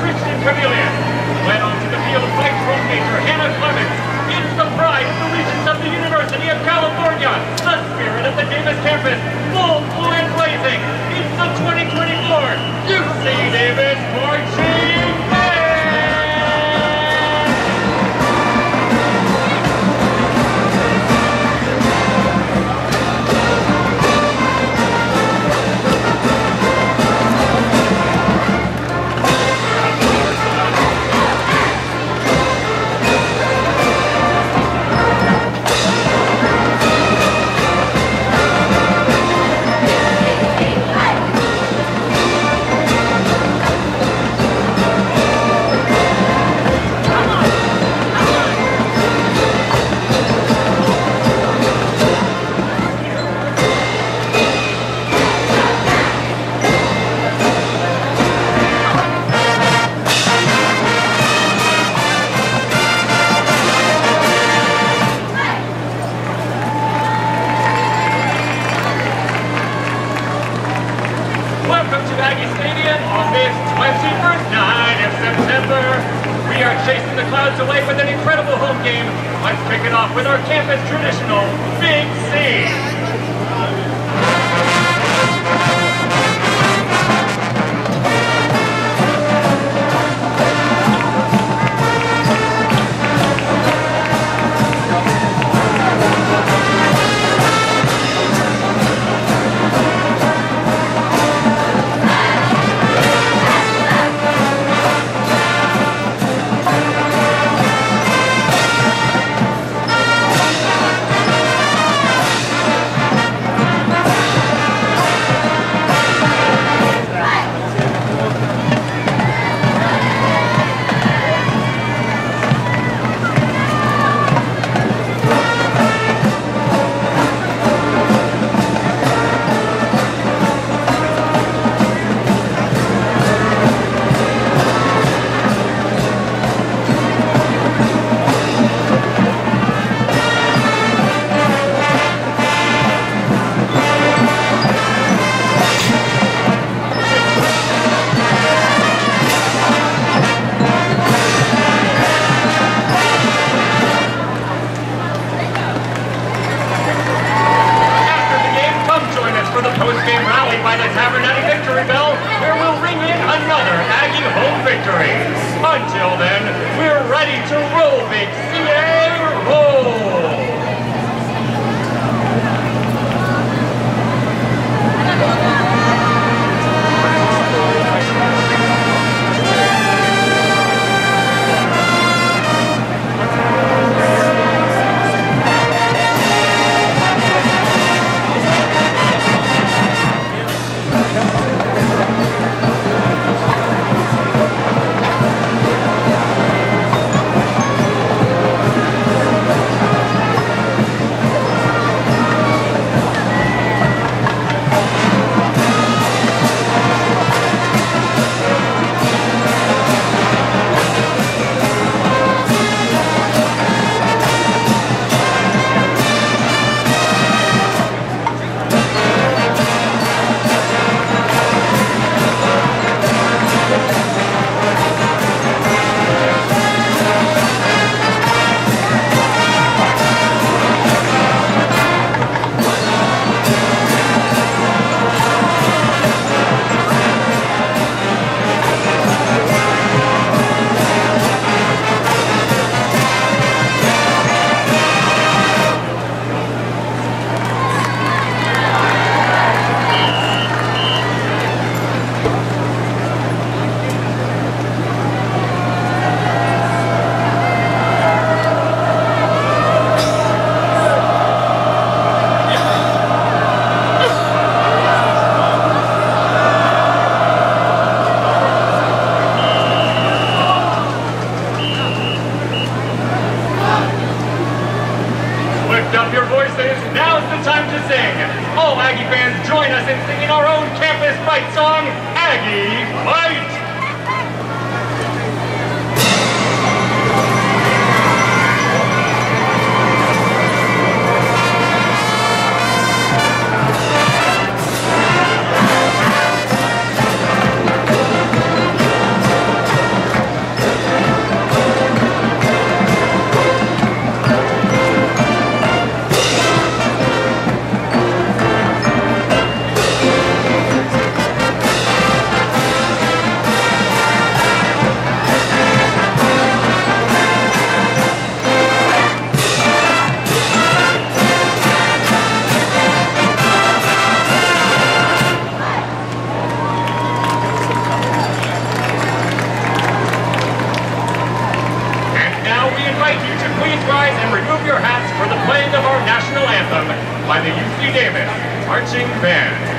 Christian Chameleon. Went on to the field fight drum major Hannah Clements. It's the pride of the Regents of the University of California, the spirit of the Davis campus, full, blue, and blazing. It's the 2024 UC Davis Marching chasing the clouds away with an incredible home game. Let's kick it off with our campus traditional Big C. to roll, national anthem by the UC Davis Marching Band.